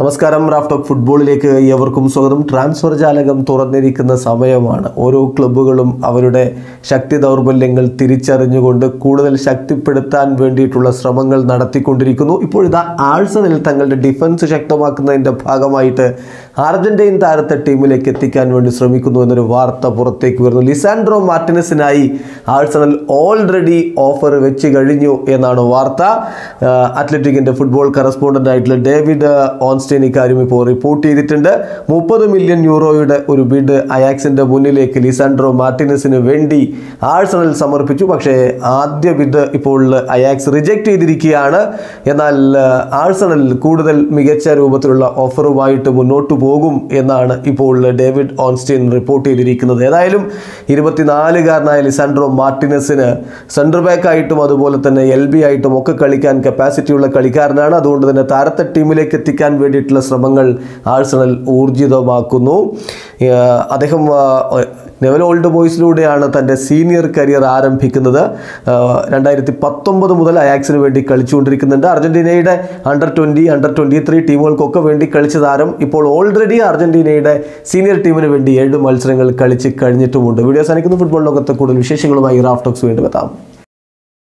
നമസ്കാരം റാഫ്റ്റോക്ക് ഫുട്ബോളിലേക്ക് ഏവർക്കും സ്വാഗതം. ട്രാൻസ്ഫർ ജാലകം തുറന്നിരിക്കുന്ന സമയമാണ്. ഓരോ ക്ലബ്ബുകളും അവരുടെ ശക്തി ദൗർബല്യങ്ങൾ തിരിച്ചറിഞ്ഞുകൊണ്ട് കൂടുതൽ ശക്തിപ്പെടുത്താൻ വേണ്ടിയിട്ടുള്ള ശ്രമങ്ങൾ നടത്തിക്കൊണ്ടിരിക്കുന്നു. ഇപ്പോഴിതാ ആഴ്സണിൽ തങ്ങളുടെ ഡിഫൻസ് ശക്തമാക്കുന്നതിന്റെ ഭാഗമായിട്ട് അർജന്റീൻ താരത്തെ ടീമിലേക്ക് എത്തിക്കാൻ വേണ്ടി ശ്രമിക്കുന്നു എന്നൊരു വാർത്ത പുറത്തേക്ക് വരുന്നു. ലിസാൻഡ്രോ മാർട്ടിനസിനായി ആഴ്സണൽ ഓൾറെഡി ഓഫർ വെച്ച് കഴിഞ്ഞു എന്നാണ് വാർത്ത. അത്ലറ്റിക്കിന്റെ ഫുട്ബോൾ കറസ്പോണ്ടന്റ് ആയിട്ടുള്ള ഡേവിഡ് ഓൺസ്റ്റൈൻ ഇക്കാര്യം ഇപ്പോൾ റിപ്പോർട്ട് ചെയ്തിട്ടുണ്ട്. മുപ്പത് മില്യൺ യൂറോയുടെ ഒരു ബിഡ് അയാക്സിന്റെ മുന്നിലേക്ക് ലിസാൻഡ്രോ മാർട്ടിനസിന് വേണ്ടി ആഴ്സണൽ സമർപ്പിച്ചു. പക്ഷേ ആദ്യ ബിഡ് ഇപ്പോൾ അയാക്സ് റിജക്റ്റ് ചെയ്തിരിക്കുകയാണ്. എന്നാൽ ആഴ്സണൽ കൂടുതൽ മികച്ച രൂപത്തിലുള്ള ഓഫറുമായിട്ട് മുന്നോട്ട് പോകും എന്നാണ് ഇപ്പോൾ ഡേവിഡ് ഓൺസ്റ്റൈൻ റിപ്പോർട്ട് ചെയ്തിരിക്കുന്നത്. ഏതായാലും ഇരുപത്തിനാലുകാരനായ ലിസാൻഡ്രോ മാർട്ടിനസിന് സെന്റർ ബാക്കായിട്ടും അതുപോലെ തന്നെ എൽ ബി ആയിട്ടും ഒക്കെ കളിക്കാൻ കപ്പാസിറ്റിയുള്ള കളിക്കാരനാണ്. അതുകൊണ്ട് തന്നെ താരത്തെ ടീമിലേക്ക് എത്തിക്കാൻ വേണ്ടിയിട്ടുള്ള ശ്രമങ്ങൾ ആഴ്സണൽ ഊർജിതമാക്കുന്നു. അദ്ദേഹം നെവൽ ഓൾഡ് ബോയ്സിലൂടെയാണ് തന്റെ സീനിയർ കരിയർ ആരംഭിക്കുന്നത്. രണ്ടായിരത്തി പത്തൊമ്പത് മുതൽ അയാക്സിന് വേണ്ടി കളിച്ചുകൊണ്ടിരിക്കുന്നുണ്ട്. അർജന്റീനയുടെ under twenty under twenty three ടീമുകൾക്കൊക്കെ വേണ്ടി കളിച്ച താരം ഇപ്പോൾ ഓൾറെഡി അർജന്റീനയുടെ സീനിയർ ടീമിന് വേണ്ടി ഏഴ് മത്സരങ്ങൾ കളിച്ച് കഴിഞ്ഞിട്ടുമുണ്ട്. വീഡിയോ സാധിക്കുന്ന ഫുട്ബോൾ ലോകത്തെ കൂടുതൽ വിശേഷങ്ങളുമായി റാഫ്റ്റോക്സ് വീണ്ടും എത്താം.